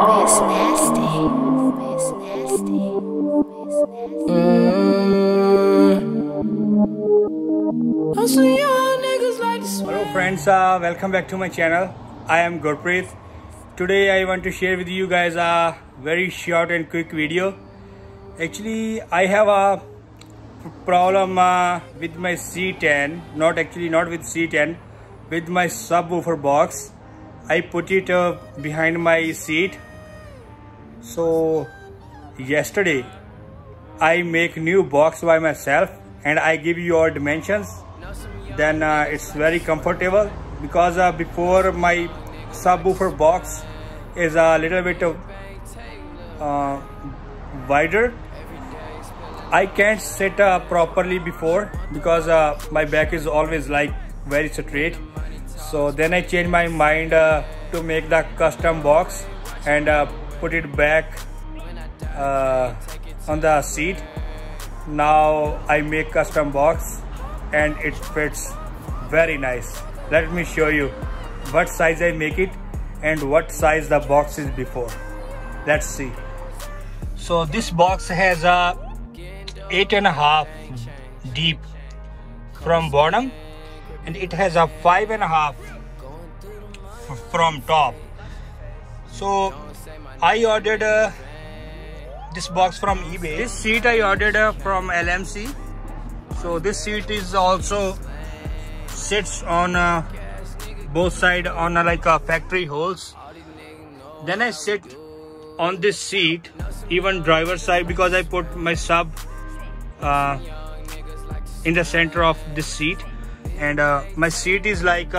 It's nasty. It's nasty. It's nasty. Hello friends, uh, welcome back to my channel. I am Gurpreet. Today I want to share with you guys a very short and quick video. Actually, I have a problem uh, with my C10. Not actually not with C10, with my subwoofer box. I put it uh, behind my seat. So yesterday I make new box by myself and I give you all dimensions. Then uh, it's very comfortable because uh, before my subwoofer box is a little bit of uh, wider. I can't sit uh, properly before because uh, my back is always like very straight. So then I changed my mind uh, to make the custom box and uh, put it back uh, on the seat. Now I make custom box and it fits very nice. Let me show you what size I make it and what size the box is before. Let's see. So this box has a eight and a half deep from bottom and it has a five and a half from top. So I ordered uh, this box from eBay. This seat I ordered uh, from LMC so this seat is also sits on uh, both side on uh, like uh, factory holes. Then I sit on this seat even driver side because I put my sub uh, in the center of this seat. And my seat is like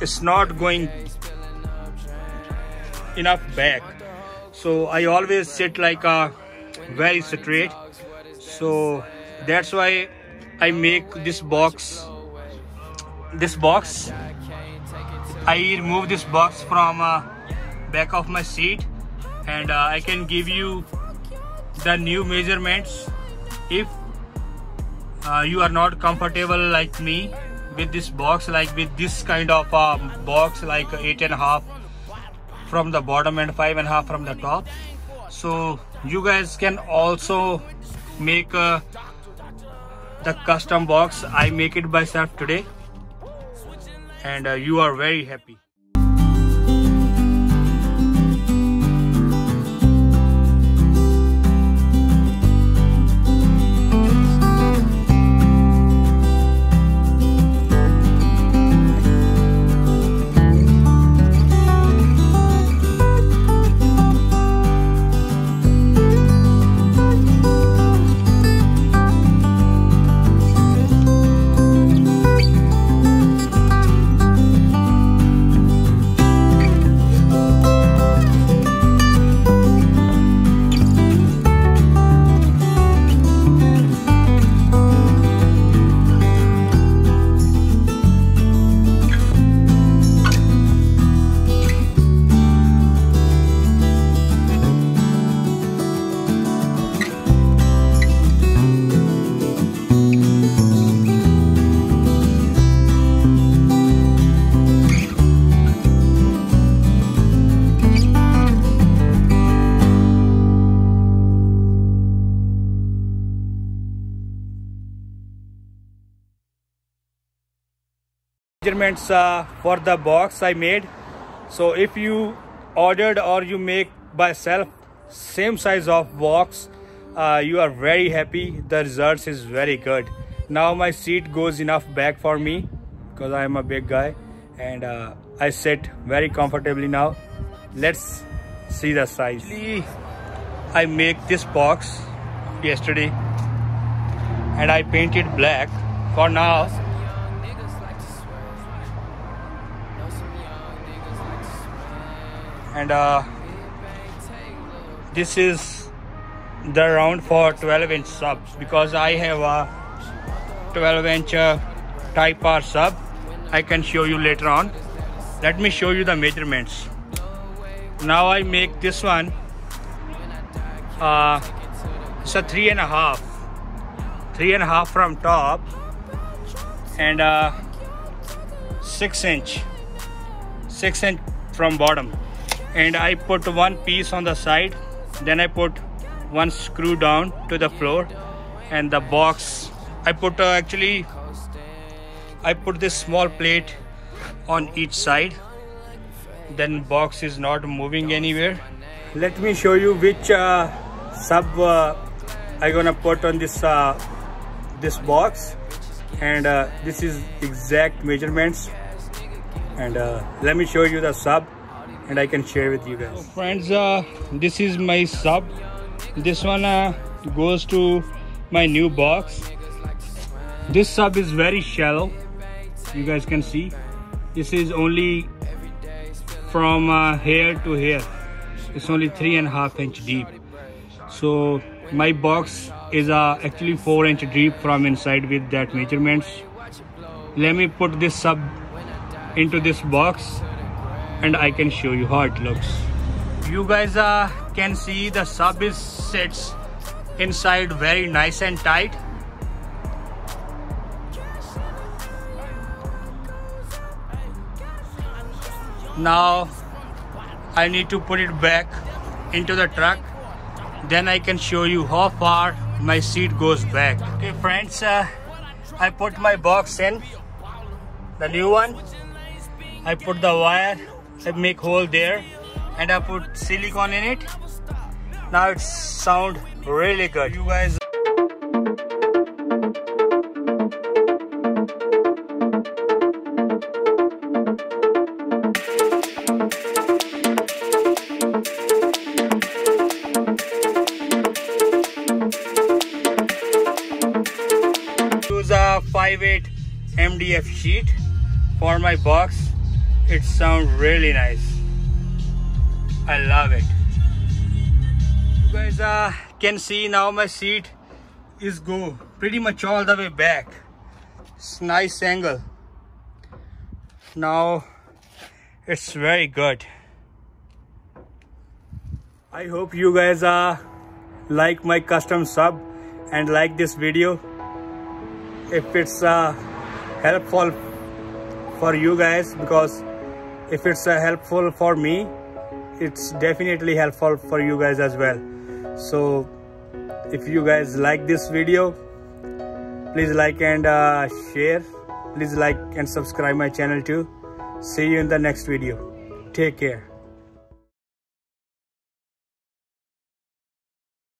it's not going enough back so I always sit like a very straight. So that's why I make this box this box. I remove this box from uh, back of my seat and uh, I can give you the new measurements if uh, you are not comfortable like me with this box like with this kind of uh, box like eight and a half from the bottom and five and a half from the top. So you guys can also make uh, the custom box. I make it myself today. And uh, you are very happy measurements uh, for the box I made. So if you ordered or you make by self same size of box uh, you are very happy. The results is very good. Now my seat goes enough back for me because I am a big guy and uh, I sit very comfortably now. Let's see the size. I make this box yesterday and I painted black. For now and uh, this is the round for 12 inch subs because I have a 12 inch uh, type R sub. I can show you later on. Let me show you the measurements. Now I make this one uh, it's a three and a half three and a half from top and uh, six inch six inch from bottom and I put one piece on the side. Then I put one screw down to the floor and the box. I put uh, actually I put this small plate on each side. Then box is not moving anywhere. Let me show you which uh, sub uh, I gonna put on this uh, this box. And uh, this is exact measurements. And uh, let me show you the sub and I can share with you guys. So friends uh, this is my sub. This one uh, goes to my new box. This sub is very shallow you guys can see. This is only from uh, here to here. It's only three and a half inch deep. So my box is uh, actually four inch deep from inside with that measurements. Let me put this sub into this box and I can show you how it looks. You guys uh, can see the sub is sits inside very nice and tight. Now I need to put it back into the truck. Then I can show you how far my seat goes back. Okay friends uh, I put my box in the new one. I put the wire I make hole there and I put silicone in it. Now it sound really good. You guys use a 5.8 MDF sheet for my box it sounds really nice. I love it. You guys uh, can see now my seat is go pretty much all the way back. It's nice angle. Now it's very good. I hope you guys uh, like my custom sub and like this video. If it's uh, helpful for you guys because if it's uh, helpful for me it's definitely helpful for you guys as well. So if you guys like this video please like and uh, share. Please like and subscribe my channel too. See you in the next video. Take care